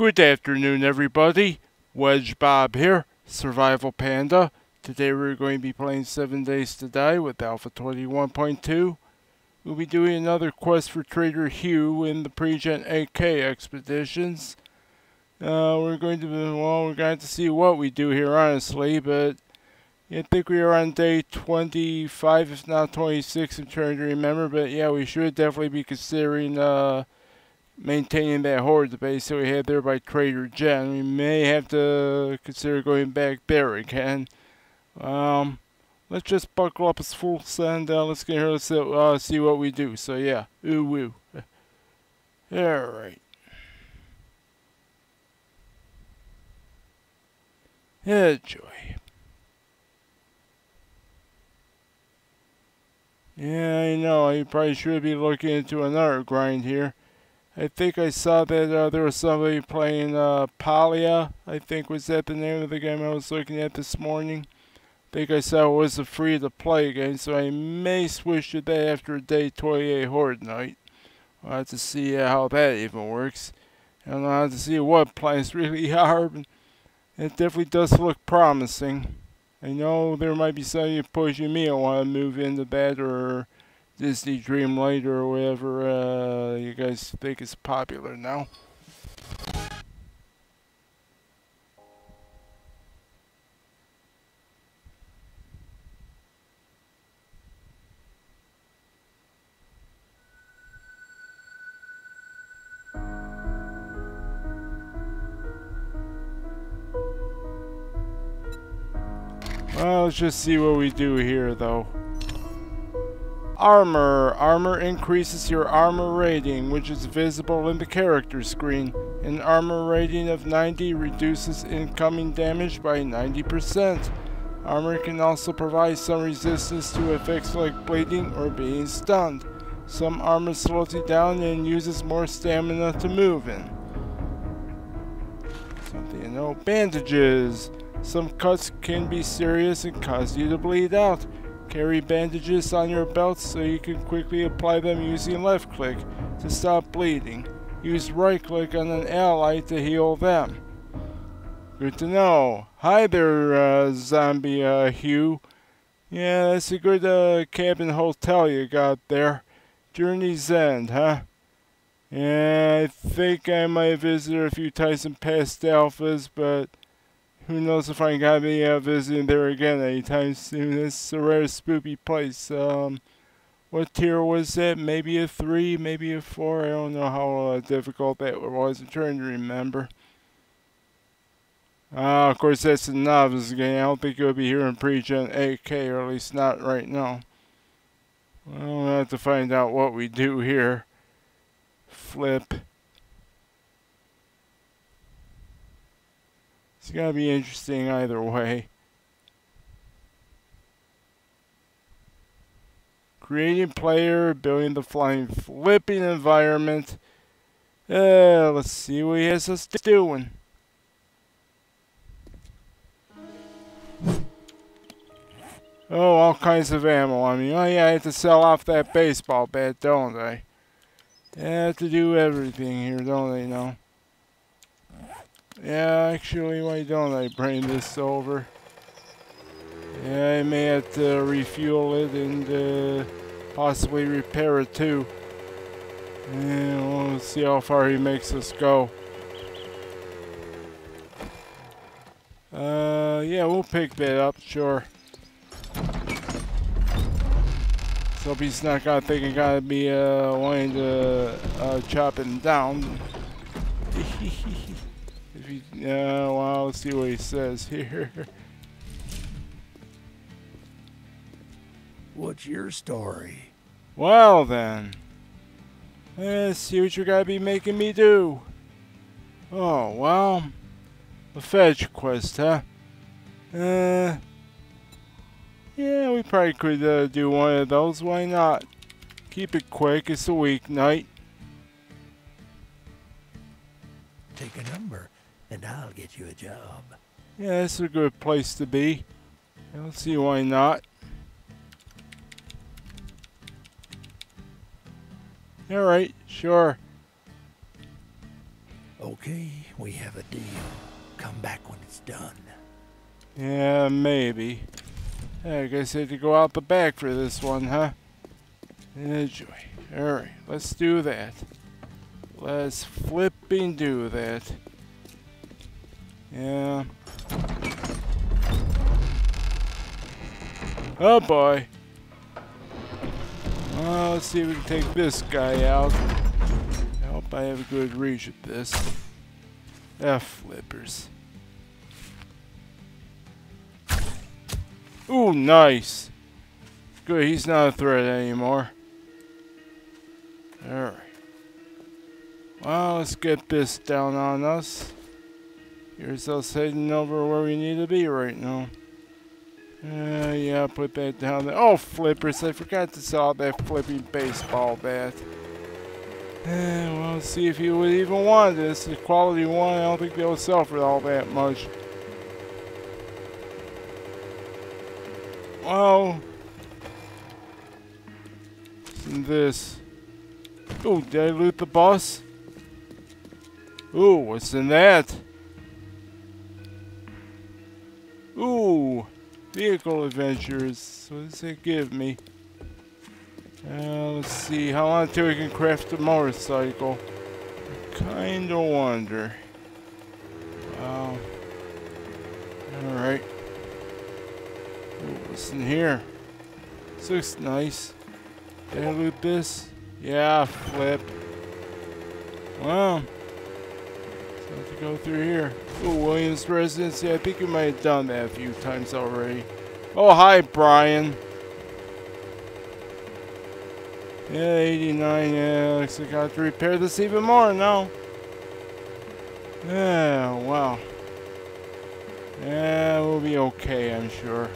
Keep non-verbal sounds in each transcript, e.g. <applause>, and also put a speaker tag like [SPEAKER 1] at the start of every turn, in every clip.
[SPEAKER 1] Good afternoon, everybody. WedgeBob here, Survival Panda. Today we're going to be playing 7 Days to Die with Alpha 21.2. We'll be doing another quest for Trader Hugh in the Pre-Gen 8K expeditions. Uh, we're going to, be well, we're going to see what we do here, honestly, but I think we are on day 25, if not 26, I'm trying to remember, but yeah, we should definitely be considering, uh, maintaining that horde base that we had there by Trader Jen. We may have to consider going back there again. Um, let's just buckle up as full send. Uh, let's get here. Let's uh, see what we do. So yeah, UwU. <laughs> All right. Enjoy. Yeah, I know. I probably should be looking into another grind here. I think I saw that uh, there was somebody playing uh, Palia. I think was that the name of the game I was looking at this morning. I think I saw it was a free to play game, so I may switch to that after a day 28 Horde night. I'll have to see uh, how that even works. And I don't know how to see what plans <laughs> really are, but it definitely does look promising. I know there might be somebody pushing me. I want to move into that or Disney Dreamlight or whatever uh, you guys think is popular now. Well, let's just see what we do here, though. Armor. Armor increases your armor rating, which is visible in the character screen. An armor rating of 90 reduces incoming damage by 90%. Armor can also provide some resistance to effects like bleeding or being stunned. Some armor slows you down and uses more stamina to move in. Something you know. Bandages. Some cuts can be serious and cause you to bleed out. Carry bandages on your belt so you can quickly apply them using left click to stop bleeding. Use right click on an ally to heal them. Good to know. Hi there, uh, zombie uh, Hugh. Yeah, that's a good uh, cabin hotel you got there. Journey's End, huh? Yeah, I think I might visit a few in past alphas, but who knows if I got be uh, visiting there again anytime soon. It's a rare spoopy place. Um, what tier was that? Maybe a 3, maybe a 4. I don't know how uh, difficult that was. I'm trying to remember. Uh, of course, that's a novice game. I don't think you'll be here in pre-gen 8K, or at least not right now. Well, we'll have to find out what we do here. Flip. It's going to be interesting either way. Creating player, building the flying flipping environment. Uh, let's see what he has us doing. Oh, all kinds of ammo. I mean, oh yeah, I have to sell off that baseball bat, don't I? I have to do everything here, don't I, know? Yeah, actually, why don't I bring this over? Yeah, I may have to refuel it and uh, possibly repair it too. And we'll see how far he makes us go. Uh, yeah, we'll pick that up, sure. So he's not gonna think I gotta be uh, wanting to uh, chop him down. Yeah, well, let's see what he says here. <laughs>
[SPEAKER 2] What's your story?
[SPEAKER 1] Well then, let's see what you're gonna be making me do. Oh, well, a fetch quest, huh? Uh, yeah, we probably could uh, do one of those, why not? Keep it quick, it's a weeknight.
[SPEAKER 2] Take a number and I'll get you a job.
[SPEAKER 1] Yeah, that's a good place to be. I don't see why not. Alright, sure.
[SPEAKER 2] Okay, we have a deal. Come back when it's done.
[SPEAKER 1] Yeah, maybe. I guess I had to go out the back for this one, huh? Enjoy. Alright, let's do that. Let's flipping do that. Yeah. Oh boy. Let's see if we can take this guy out. I hope I have a good reach at this. F flippers. Ooh, nice. Good, he's not a threat anymore. Alright. Well, let's get this down on us. Here's us heading over where we need to be right now. Uh, yeah, put that down there. Oh, flippers, I forgot to sell that flipping baseball bat. Uh, well, see if you would even want this. The quality one, I don't think they'll sell for all that much. Well, this. Ooh, did I loot the boss? Ooh, what's in that? Ooh, vehicle adventures. What does it give me? Uh, let's see, how long until we can craft a motorcycle? Kinda wonder. Wow. Alright. What's in here? This looks nice. Did I loot this? Yeah, flip. Wow. Have to go through here. Oh, Williams Residency. I think you might have done that a few times already. Oh, hi, Brian. Yeah, 89. Yeah, looks like I have to repair this even more now. Yeah, wow. Yeah, we'll be okay, I'm sure.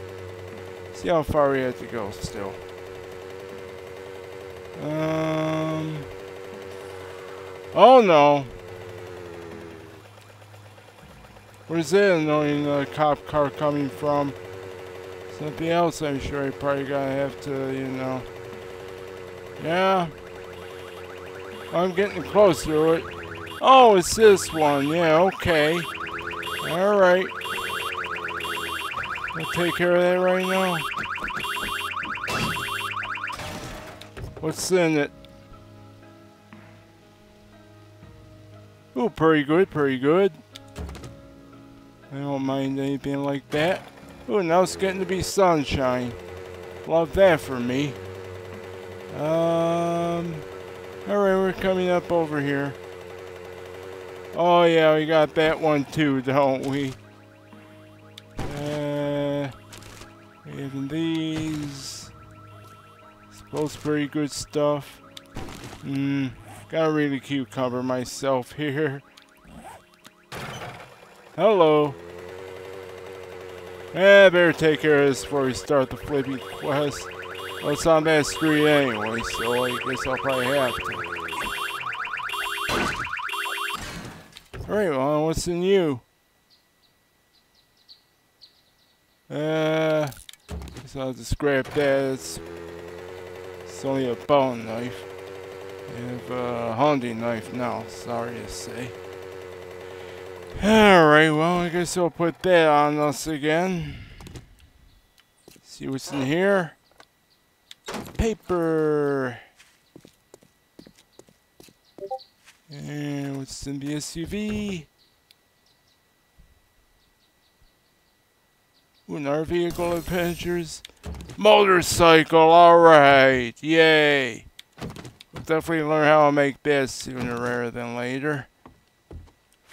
[SPEAKER 1] See how far we have to go still. Um. Oh no. Where's that annoying cop car coming from? Something else I'm sure I probably gotta have to, you know. Yeah. I'm getting close to it. Oh, it's this one. Yeah, okay. Alright. I'll take care of that right now. What's in it? Oh, pretty good, pretty good. I don't mind anything like that. Oh, now it's getting to be sunshine. Love that for me. Um, alright, we're coming up over here. Oh yeah, we got that one too, don't we? Uh, even these. Suppose pretty good stuff. Hmm, got a really cover myself <laughs> here. Hello. Eh, better take care of this before we start the flipping quest. Well, it's on that street anyway, so I guess I'll probably have to. Alright, well, what's in you? Uh, guess I'll to scrap that. It's, it's only a bone knife. I have a hunting knife now, sorry to say. Alright, well, I guess I'll put that on us again. See what's in here. Paper. And what's in the SUV? Ooh, our vehicle adventures. Motorcycle, alright, yay. We'll definitely learn how to make that sooner rather than later.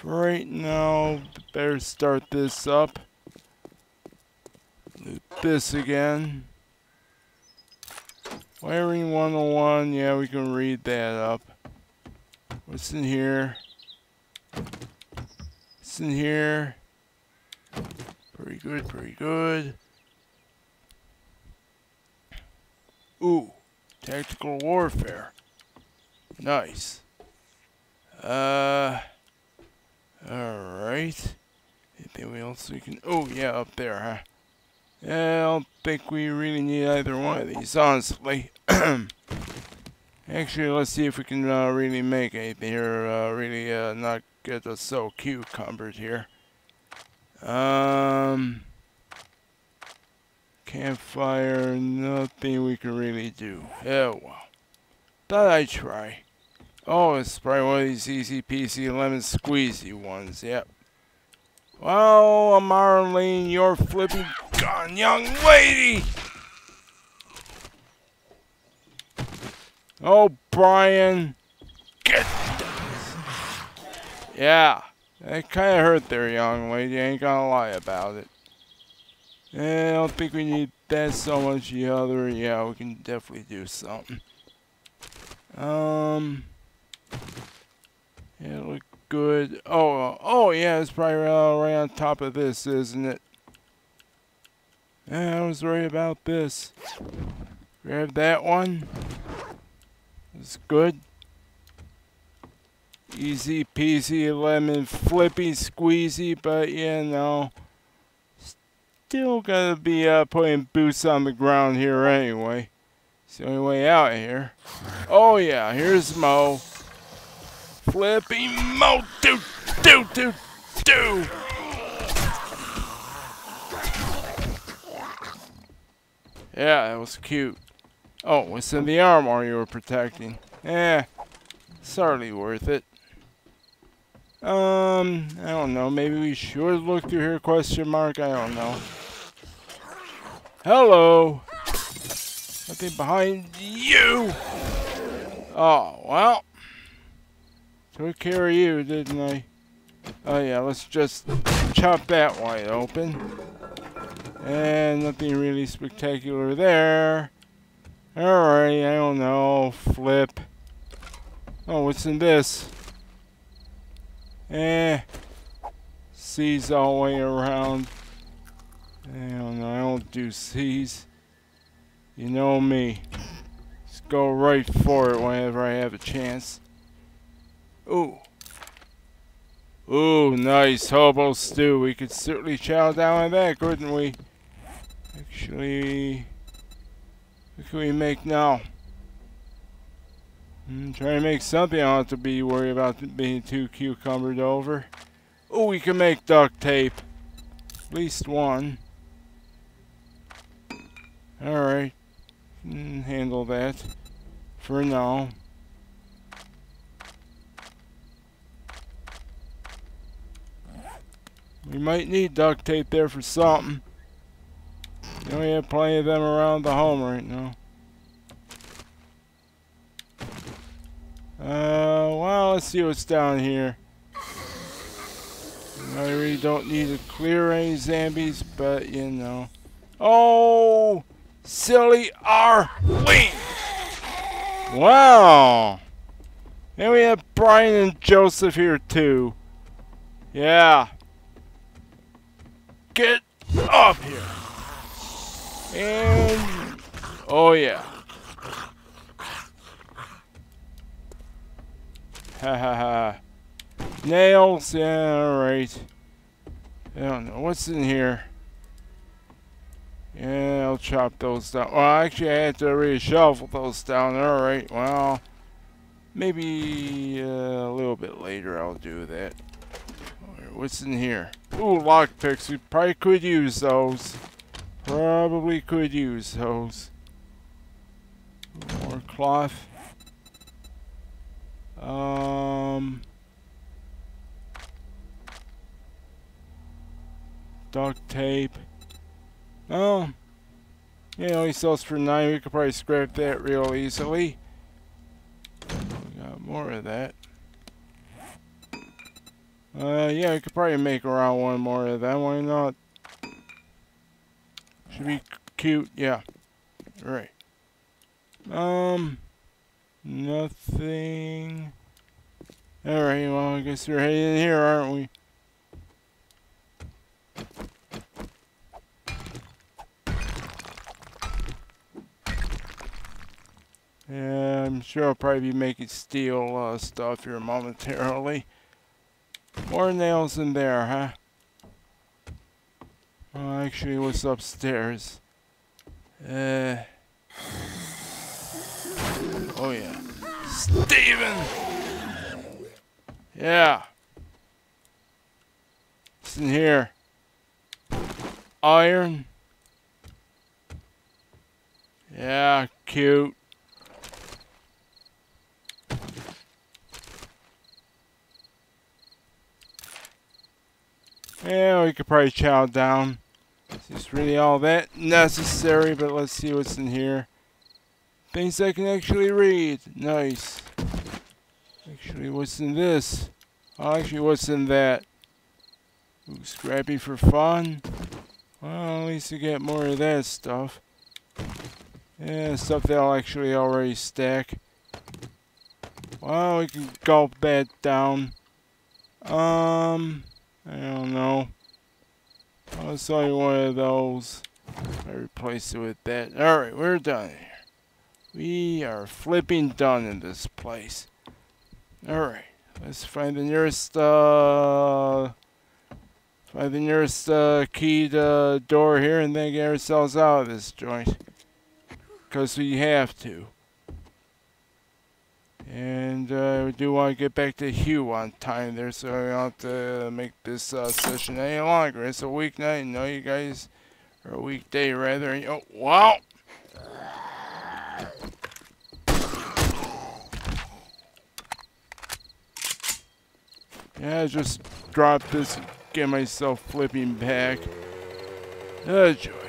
[SPEAKER 1] For right now, better start this up. This again. Wiring 101, yeah, we can read that up. What's in here? What's in here? Pretty good, pretty good. Ooh, tactical warfare. Nice. Uh, alright. Anything else we can, oh yeah, up there, huh? Yeah, I don't think we really need either one of these, honestly. <clears throat> Actually, let's see if we can uh, really make anything here. Uh, really uh, not get us so cucumbered here. Um, campfire, nothing we can really do. Oh well. Thought I'd try. Oh, it's probably one of these easy peasy lemon squeezy ones. Yep. Well, Marlene, you're flipping gone, young lady! Oh, Brian. Get this. Yeah. That kind of hurt there, young lady. I ain't gonna lie about it. Yeah, I don't think we need that so much. The other, yeah, we can definitely do something. Um, yeah, look good. Oh, uh, oh yeah, it's probably uh, right on top of this, isn't it? Yeah, I was worried about this. Grab that one. It's good. Easy peasy lemon flippy squeezy, but you know, still gonna be uh, putting boots on the ground here anyway. It's the only way out here. Oh yeah, here's Mo. Flippy Mo, do, do, do, do. Yeah, that was cute. Oh, it's in the armor you were protecting. Eh, hardly worth it. Um, I don't know. Maybe we should look through here, question mark? I don't know. Hello. Nothing behind you. Oh, well. Took care of you, didn't I? Oh, yeah, let's just chop that wide open. And nothing really spectacular there. Alright, I don't know. Flip. Oh, what's in this? Eh. C's all the way around. I don't know. I don't do C's. You know me. Just go right for it whenever I have a chance. Ooh. Ooh, nice hobo stew. We could certainly chow down on that, couldn't we? Actually, what can we make now? I'm trying to make something I don't have to be worried about being too cucumbered over. Oh, we can make duct tape. At least one. Alright. Mm, handle that. For now. We might need duct tape there for something. You know, we have plenty of them around the home right now. Uh, well, let's see what's down here. I really don't need to clear any zombies, but you know. Oh, silly Arlene! Wow. And we have Brian and Joseph here too. Yeah. Get up here. And oh yeah. Ha ha ha. Nails, yeah, alright. I don't know. What's in here? Yeah, I'll chop those down. Well, actually, I had to reshuffle those down. Alright, well, maybe uh, a little bit later I'll do that. What's in here? Ooh, lockpicks. We probably could use those. Probably could use those. More cloth. Um, duct tape. Oh, Yeah, he sells for nine. We could probably scrap that real easily. We got more of that. Uh, yeah, we could probably make around one more of that. Why not? Should be cute. Yeah. Right. Um. Nothing. Alright, well, I guess we're heading here, aren't we? Yeah, I'm sure I'll probably be making steel uh, stuff here momentarily. More nails in there, huh? Oh, actually, was upstairs? Uh... Oh yeah. Steven! Yeah. What's in here? Iron. Yeah, cute. Yeah, we could probably chow down. Is really all that necessary, but let's see what's in here. Things I can actually read. Nice. Actually, what's in this? Oh, actually, what's in that? Ooh, scrappy for fun. Well, at least you get more of that stuff. Yeah, stuff that I'll actually already stack. Well, we can gulp that down. Um, I don't know. I'll sell you one of those. I replace it with that. Alright, we're done here. We are flipping done in this place. Alright, let's find the nearest, uh... Find the nearest, uh, keyed, uh, door here and then get ourselves out of this joint. Because we have to. And uh, we do want to get back to Hugh on time there, so I don't have to make this uh, session any longer. It's a weeknight, no, you guys, or a weekday rather. And, Oh, wow! Yeah, just drop this and get myself flipping back. Oh, joy.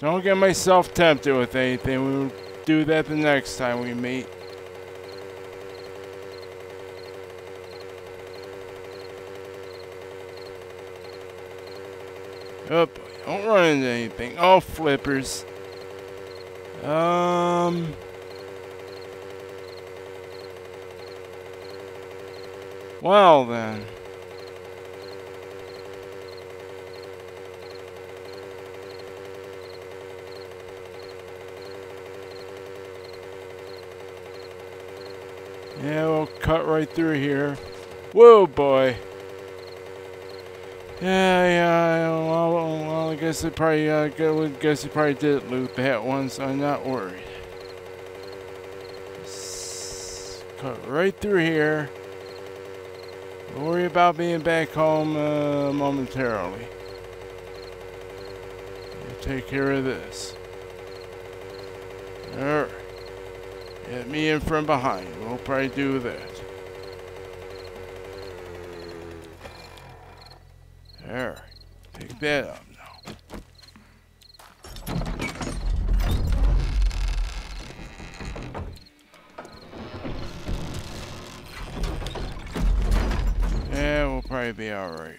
[SPEAKER 1] Don't get myself tempted with anything. We'll do that the next time we meet. Oh boy, don't run into anything. Oh, flippers. Um... Well then. Yeah, we'll cut right through here. Whoa, boy. Yeah, yeah, well, well I guess it probably, uh, guess it probably did loot that one, so I'm not worried. Cut right through here. Don't worry about being back home uh, momentarily. take care of this. Alright. Get me in from behind. We'll probably do that. There. Pick that up now. Yeah, we'll probably be alright.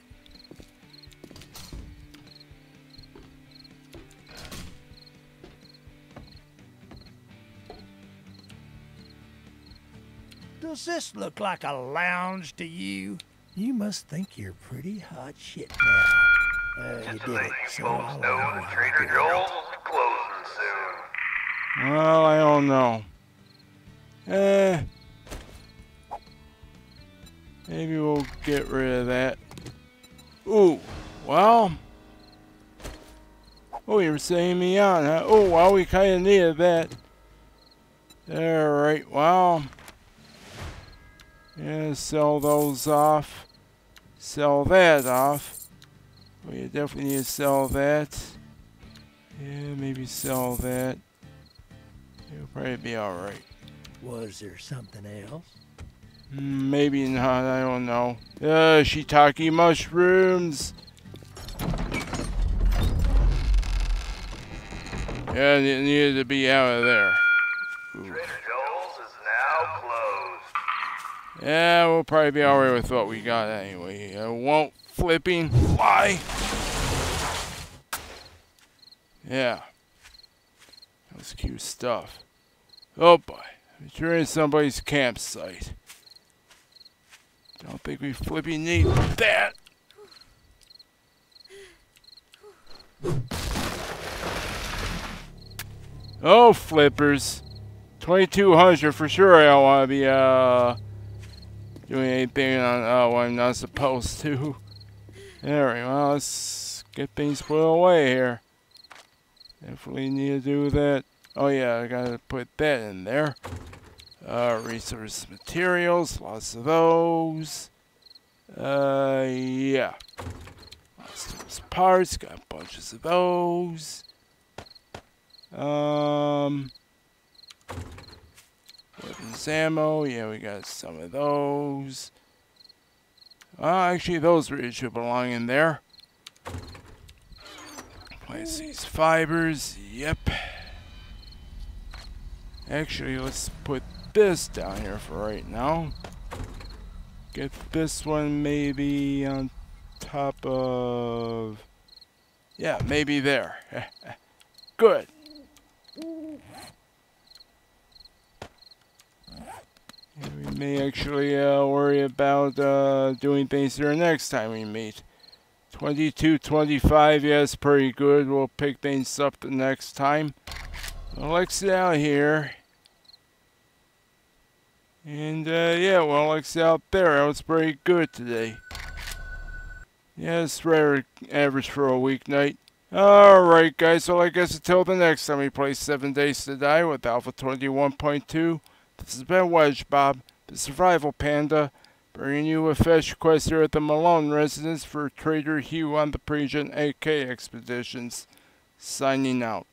[SPEAKER 2] Does this look like a lounge to you? You must think you're pretty hot shit now. Uh, you did it, so I'll know how to
[SPEAKER 3] Trader
[SPEAKER 2] do it.
[SPEAKER 3] Joel's is closing soon.
[SPEAKER 1] Well, I don't know. Eh. Maybe we'll get rid of that. Ooh, well. Oh, you're saying me on, huh? Oh, well, we kind of needed that. Alright, well. Yeah, sell those off. Sell that off. Well, you definitely need to sell that. Yeah, maybe sell that. It'll probably be alright.
[SPEAKER 2] Was there something else?
[SPEAKER 1] Mm, Maybe not, I don't know. Uh, shiitake mushrooms! Yeah, it needed to be out of there. Ooh.
[SPEAKER 3] Trader Joel's is now closed.
[SPEAKER 1] Yeah, we'll probably be alright with what we got anyway. I won't flipping fly. Yeah. That's cute stuff. Oh boy. Sure in somebody's campsite. Don't think we flipping need that. Oh, flippers. 2200 for sure I don't want to be, uh, doing anything on, oh, I'm not supposed to. <laughs> Alright, well, let's get things put away here. Definitely need to do that. Oh yeah, I gotta put that in there. Uh, resource materials, lots of those. Uh, yeah. Lots of those parts, got bunches of those. Um, weapons ammo, yeah, we got some of those. Uh, actually, those really should belong in there. Place these fibers, yep. Actually, let's put this down here for right now. Get this one maybe on top of... Yeah, maybe there. <laughs> Good. We may actually uh, worry about uh, doing things there next time we meet. 22, 25, yes, pretty good. We'll pick things up the next time. Well, let's out here. And, uh, yeah, well, let's out there. That was pretty good today. Yeah, rare average for a weeknight. Alright, guys, so I guess until the next time we play 7 Days to Die with Alpha 21.2, this has been WedgeBob, the Survival Panda, bringing you a fetch quest here at the Malone residence for Trader Hugh on the PreGen 8K expeditions. Signing out.